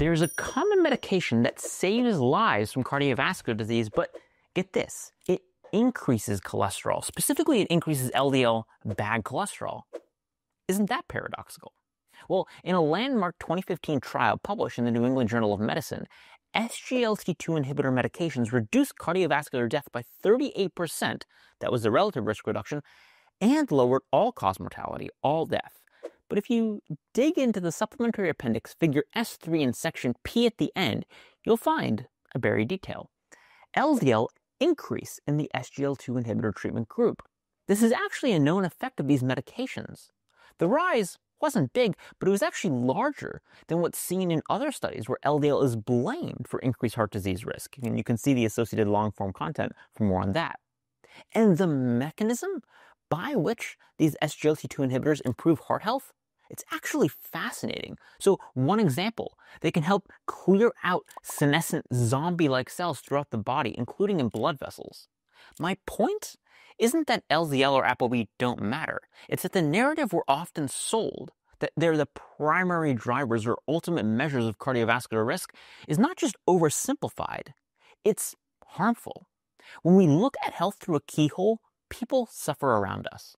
There's a common medication that saves lives from cardiovascular disease, but get this, it increases cholesterol. Specifically, it increases LDL bad cholesterol. Isn't that paradoxical? Well, in a landmark 2015 trial published in the New England Journal of Medicine, SGLT2 inhibitor medications reduced cardiovascular death by 38%, that was the relative risk reduction, and lowered all cause mortality, all death. But if you dig into the supplementary appendix, figure S3 in section P at the end, you'll find a buried detail. LDL increase in the SGLT2 inhibitor treatment group. This is actually a known effect of these medications. The rise wasn't big, but it was actually larger than what's seen in other studies where LDL is blamed for increased heart disease risk. And you can see the associated long form content for more on that. And the mechanism by which these SGLT2 inhibitors improve heart health, it's actually fascinating. So, one example, they can help clear out senescent zombie like cells throughout the body, including in blood vessels. My point isn't that LDL or ApoB don't matter. It's that the narrative we're often sold that they're the primary drivers or ultimate measures of cardiovascular risk is not just oversimplified, it's harmful. When we look at health through a keyhole, people suffer around us.